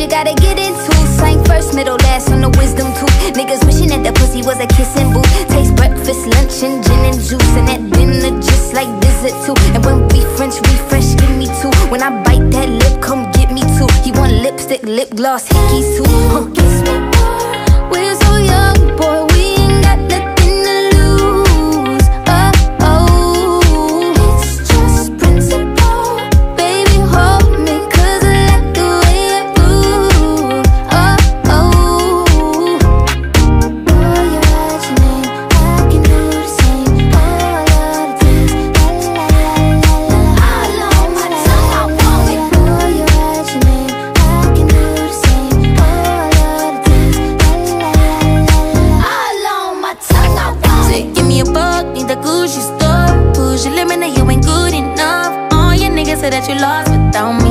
you gotta get into Slang first, middle, last on the wisdom tooth Niggas wishing that the pussy was a kissing booth Taste breakfast, lunch, and gin and juice And that dinner just like dessert too. And when we French refresh, give me two. When I bite that lip, come get me two. He want lipstick, lip gloss, hickeys too. Kiss me the Gucci store. Push your limit, now you ain't good enough. All your niggas say that you lost without me.